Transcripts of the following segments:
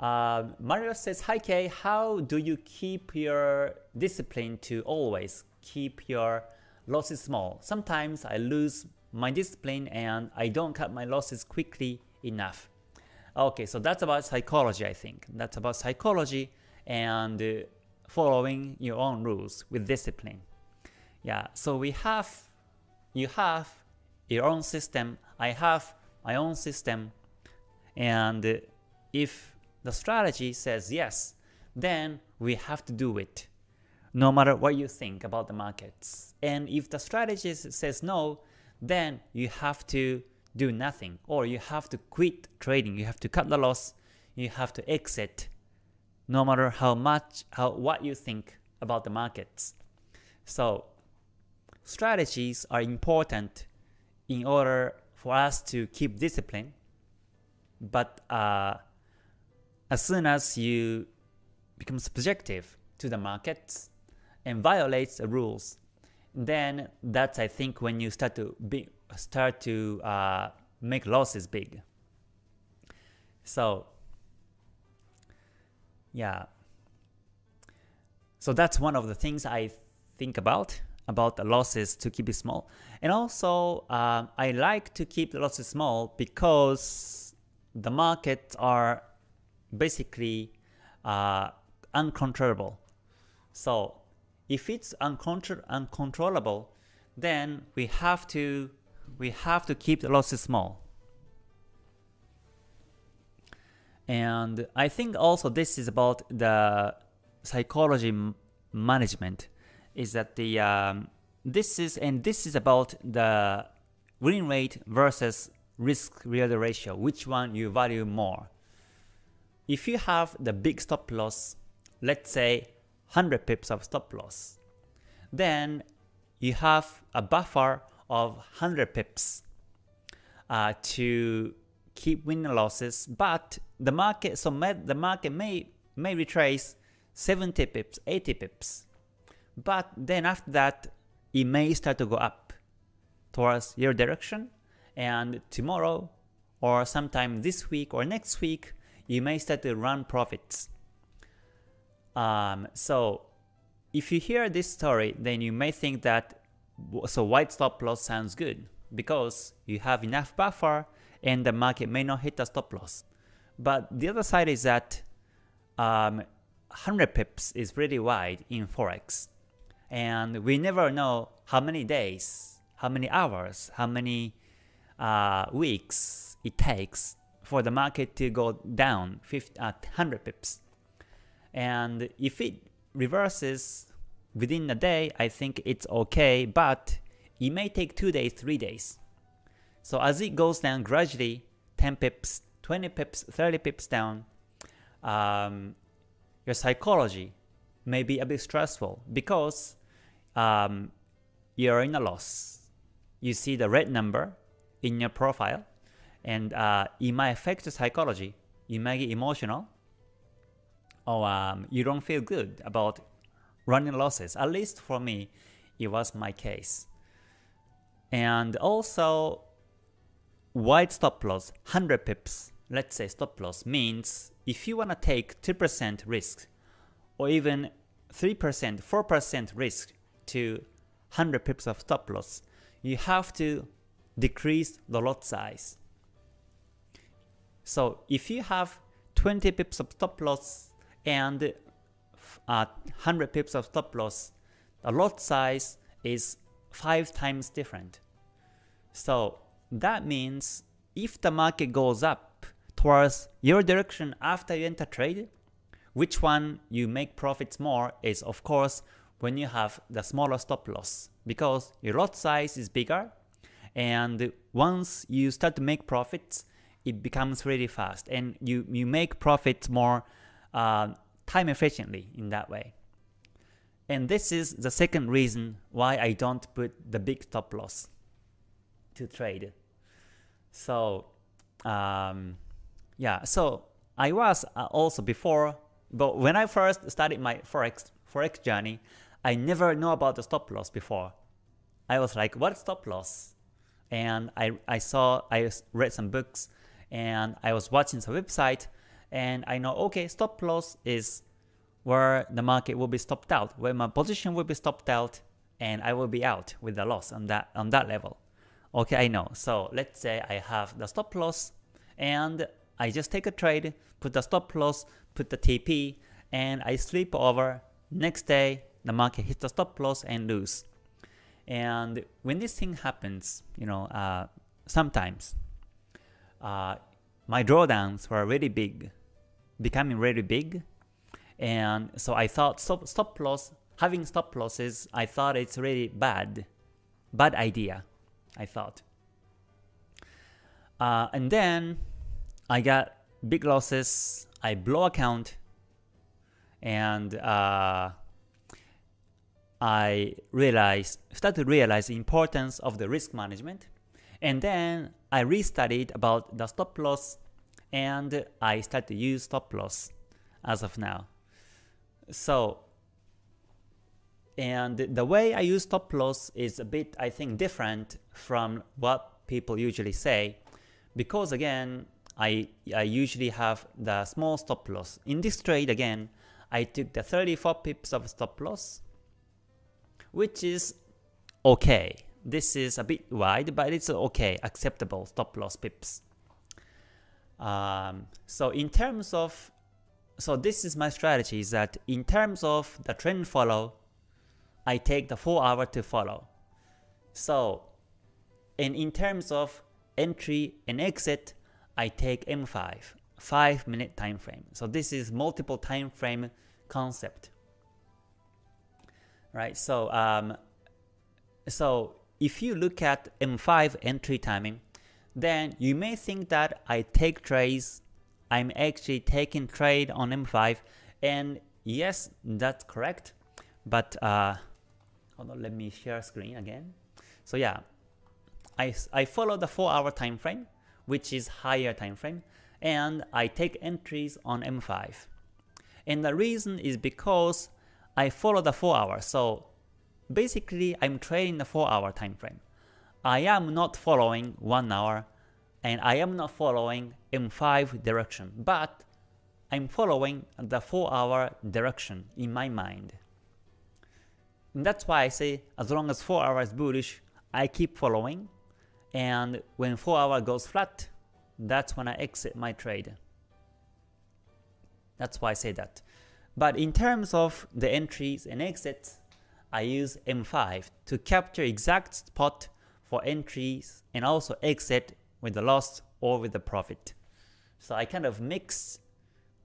Uh, Mario says, Hi Kei, how do you keep your discipline to always keep your losses small? Sometimes I lose my discipline and I don't cut my losses quickly enough. Okay, so that's about psychology, I think. That's about psychology and uh, following your own rules with discipline. Yeah, so we have, you have your own system, I have my own system, and uh, if the strategy says yes, then we have to do it, no matter what you think about the markets. And if the strategy says no, then you have to do nothing or you have to quit trading, you have to cut the loss, you have to exit no matter how much how what you think about the markets. So strategies are important in order for us to keep discipline, but uh, as soon as you become subjective to the markets and violates the rules, then that's I think when you start to be, start to uh, make losses big. So yeah, so that's one of the things I think about about the losses to keep it small. And also, uh, I like to keep the losses small because the markets are basically uh, uncontrollable. So if it's uncontro uncontrollable, then we have to we have to keep the losses small. And I think also this is about the psychology management is that the um, this is and this is about the win rate versus risk reward ratio which one you value more if you have the big stop loss let's say 100 pips of stop loss. Then you have a buffer of 100 pips uh, to keep winning losses, but the market so the market may may retrace 70 pips, 80 pips, but then after that it may start to go up towards your direction, and tomorrow or sometime this week or next week you may start to run profits um, so if you hear this story, then you may think that so wide stop loss sounds good because you have enough buffer and the market may not hit the stop loss. But the other side is that um, 100 pips is really wide in Forex. And we never know how many days, how many hours, how many uh, weeks it takes for the market to go down 50, uh, 100 pips. And if it reverses within a day, I think it's okay, but it may take 2 days, 3 days. So as it goes down gradually, 10 pips, 20 pips, 30 pips down, um, your psychology may be a bit stressful because um, you're in a loss. You see the red number in your profile, and uh, it might affect your psychology. You might get emotional, or um, you don't feel good about running losses. At least for me, it was my case. And also, wide stop loss, 100 pips, let's say stop loss, means if you want to take 2% risk, or even 3%, 4% risk to 100 pips of stop loss, you have to decrease the lot size. So if you have 20 pips of stop loss and uh, at 100 pips of stop loss, the lot size is 5 times different. So that means if the market goes up towards your direction after you enter trade, which one you make profits more is of course when you have the smaller stop loss because your lot size is bigger and once you start to make profits it becomes really fast and you, you make profits more uh, time efficiently in that way. And this is the second reason why I don't put the big stop loss to trade. So um, yeah, so I was uh, also before, but when I first started my forex forex journey, I never know about the stop loss before. I was like, what stop loss? And I I saw I read some books and I was watching the website and I know okay stop loss is where the market will be stopped out, where my position will be stopped out, and I will be out with the loss on that on that level. Okay, I know. So let's say I have the stop loss, and I just take a trade, put the stop loss, put the TP, and I sleep over. Next day, the market hits the stop loss and lose. And when this thing happens, you know, uh, sometimes uh, my drawdowns were really big, becoming really big, and so I thought stop, stop loss, having stop losses, I thought it's really bad, bad idea, I thought. Uh, and then I got big losses, I blow account, and uh, I realized, started to realize the importance of the risk management. And then I restudied about the stop loss and I started to use stop loss as of now. So, and the way I use stop loss is a bit, I think, different from what people usually say, because again, I, I usually have the small stop loss. In this trade again, I took the 34 pips of stop loss, which is okay. This is a bit wide, but it's okay, acceptable stop loss pips. Um, so in terms of, so this is my strategy is that in terms of the trend follow, I take the 4 hour to follow. So, and in terms of entry and exit, I take M5, 5 minute time frame. So this is multiple time frame concept. Right, so um, so if you look at M5 entry timing, then you may think that I take trades, I'm actually taking trade on M5, and yes, that's correct, but uh, hold on, let me share screen again. So yeah, I, I follow the 4 hour time frame, which is higher time frame, and I take entries on M5. And the reason is because I follow the 4 hour, so basically I'm trading the 4 hour time frame. I am not following 1 hour and I am not following M5 direction, but I'm following the 4 hour direction in my mind. And that's why I say as long as 4 hours bullish, I keep following and when 4 hour goes flat, that's when I exit my trade. That's why I say that. But in terms of the entries and exits, I use M5 to capture exact spot for entries and also exit with the loss or with the profit. So I kind of mix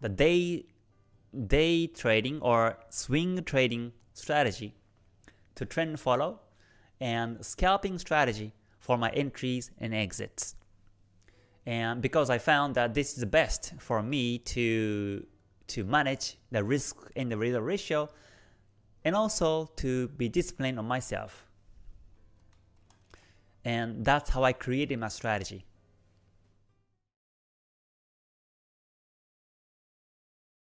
the day day trading or swing trading strategy to trend follow and scalping strategy for my entries and exits. And because I found that this is the best for me to to manage the risk and the ratio and also to be disciplined on myself. And that's how I created my strategy.